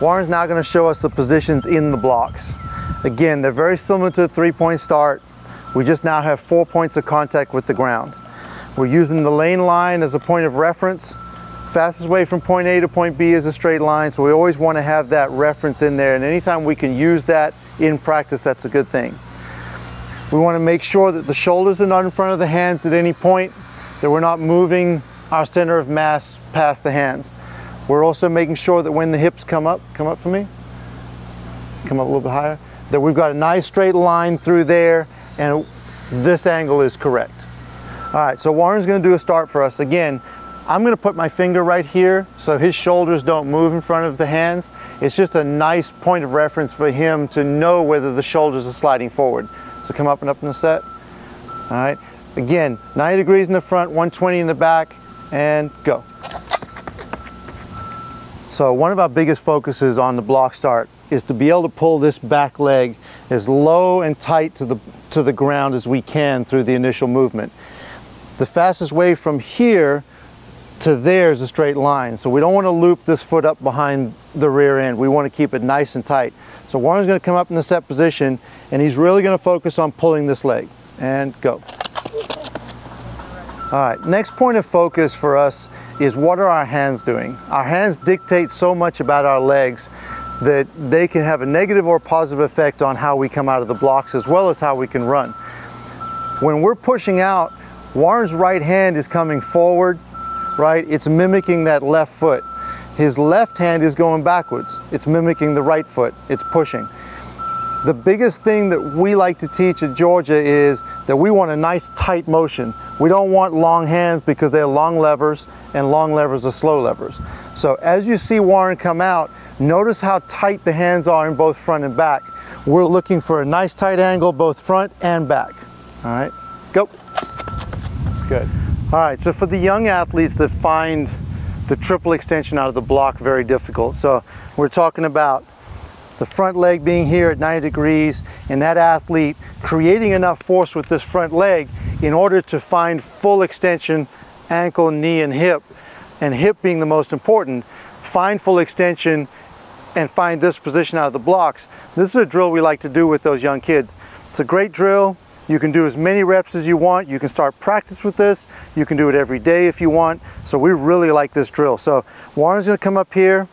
Warren's now going to show us the positions in the blocks. Again, they're very similar to a three-point start. We just now have four points of contact with the ground. We're using the lane line as a point of reference. Fastest way from point A to point B is a straight line, so we always want to have that reference in there, and anytime we can use that in practice, that's a good thing. We want to make sure that the shoulders are not in front of the hands at any point, that we're not moving our center of mass past the hands. We're also making sure that when the hips come up, come up for me, come up a little bit higher, that we've got a nice straight line through there and this angle is correct. All right, so Warren's gonna do a start for us. Again, I'm gonna put my finger right here so his shoulders don't move in front of the hands. It's just a nice point of reference for him to know whether the shoulders are sliding forward. So come up and up in the set. All right, again, 90 degrees in the front, 120 in the back, and go. So one of our biggest focuses on the block start is to be able to pull this back leg as low and tight to the, to the ground as we can through the initial movement. The fastest way from here to there is a straight line. So we don't want to loop this foot up behind the rear end. We want to keep it nice and tight. So Warren's going to come up in the set position and he's really going to focus on pulling this leg. And go. All right, next point of focus for us is what are our hands doing? Our hands dictate so much about our legs that they can have a negative or positive effect on how we come out of the blocks as well as how we can run. When we're pushing out, Warren's right hand is coming forward, right? It's mimicking that left foot. His left hand is going backwards. It's mimicking the right foot. It's pushing. The biggest thing that we like to teach at Georgia is that we want a nice tight motion. We don't want long hands because they're long levers and long levers are slow levers. So as you see Warren come out, notice how tight the hands are in both front and back. We're looking for a nice tight angle both front and back. All right, go. Good. All right, so for the young athletes that find the triple extension out of the block very difficult. So we're talking about the front leg being here at 90 degrees and that athlete creating enough force with this front leg in order to find full extension ankle, knee, and hip, and hip being the most important, find full extension and find this position out of the blocks. This is a drill we like to do with those young kids. It's a great drill. You can do as many reps as you want. You can start practice with this. You can do it every day if you want. So we really like this drill. So Warren's gonna come up here.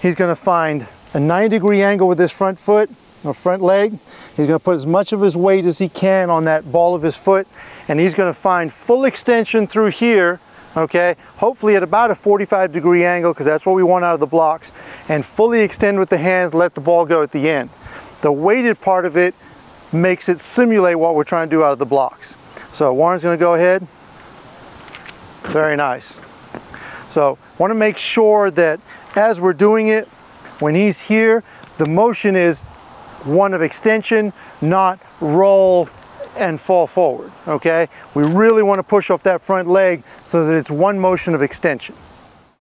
He's gonna find a 90 degree angle with his front foot or front leg. He's gonna put as much of his weight as he can on that ball of his foot and he's gonna find full extension through here okay hopefully at about a 45 degree angle because that's what we want out of the blocks and fully extend with the hands let the ball go at the end the weighted part of it makes it simulate what we're trying to do out of the blocks. So Warren's going to go ahead. Very nice. So want to make sure that as we're doing it, when he's here, the motion is one of extension, not roll and fall forward, okay? We really want to push off that front leg so that it's one motion of extension.